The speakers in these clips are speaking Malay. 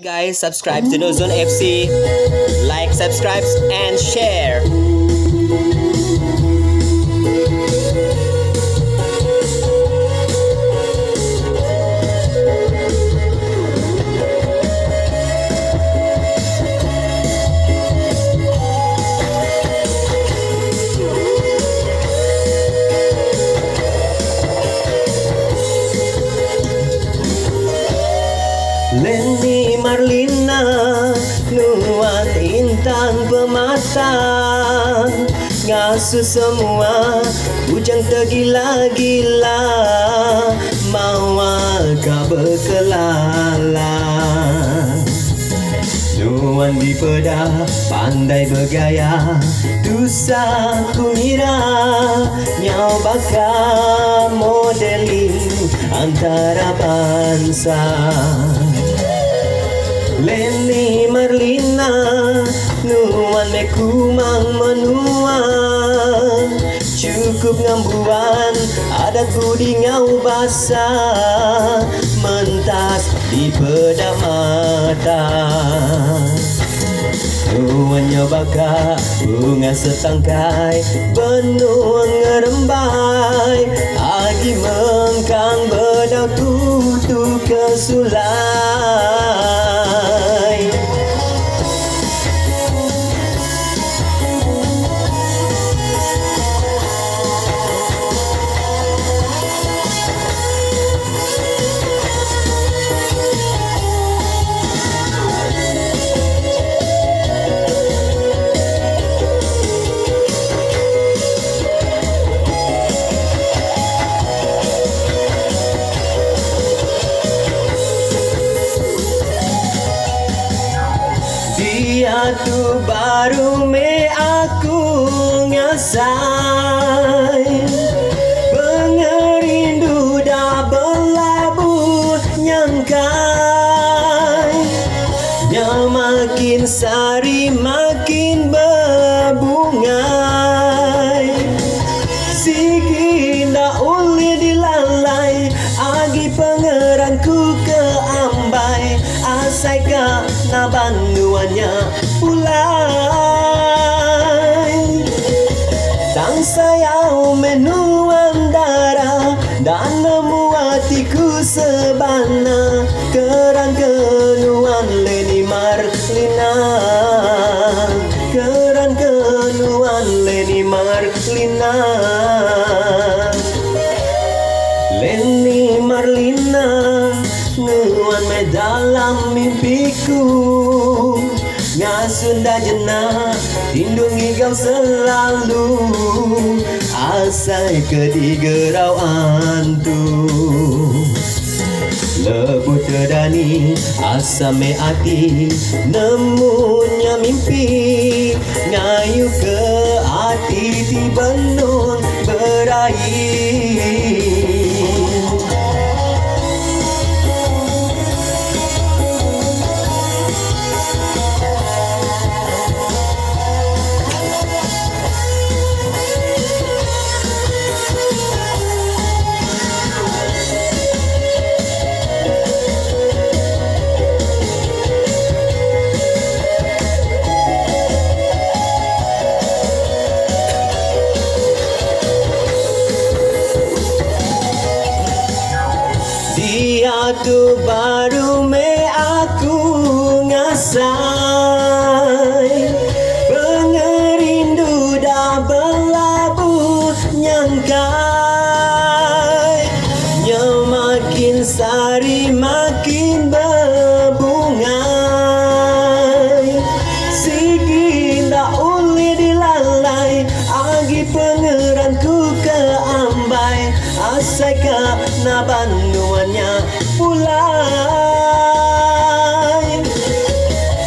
Guys, subscribe to No Zone FC. Like, subscribe, and share. Intan pemata Ngasuh semua Ujang tergila-gila. Mawal kau berkelala. Nuan di pedah Pandai bergaya. Dusa ku ngira Nyau bakal modeling Antara bangsa. Lenny Marlina Nuan me kumang menua Cukup ngambuan budi ngau basah. Mentas di pedah mata Nuannya baka bunga setangkai Benung ngerembai. Agi mengkang bedau tutu kesulai tu baru me aku ngasai Pengerindu dah berlabuh nyangkai Nya makin sari makin berbungai. Sigi ndak uli dilalai Agi pengeranku ke ambai Asai ka na banduannya pulai. Tang sayau menuan darah Dan nemu hatiku sebana. Kerang kenuan Leni Marlina Kerang kenuan Leni Marlina Leni Marlina Nuan me dalam mimpiku Ngasunda jenah Lindungi kau selalu. Asai ketiga antu Lebut terdani Asam me hati Nemunya mimpi. Ngayu ke hati Tiba nun berair Dia tu baru me aku ngasai. Pengerindu dah berlabuh nyangkai. Nya makin sari makin berbungai ke na banduannya pulai.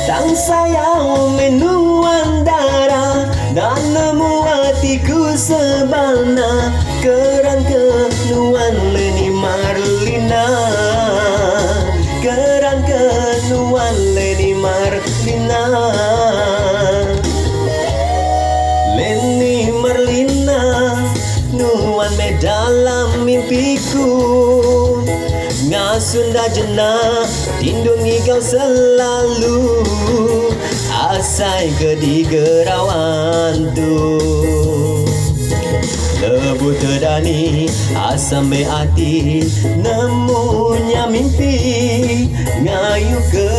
Tang sayang menuan darah Dan nemu hatiku sebana Kerang kenuan Leni Marlina Kerang kenuan Leni Marlina dalam mimpiku. Sunda jenah Lindungi kau selalu. Asai ke di gerawan tu. Lebu terdani asam me hati Nemunya mimpi. Ngayu ke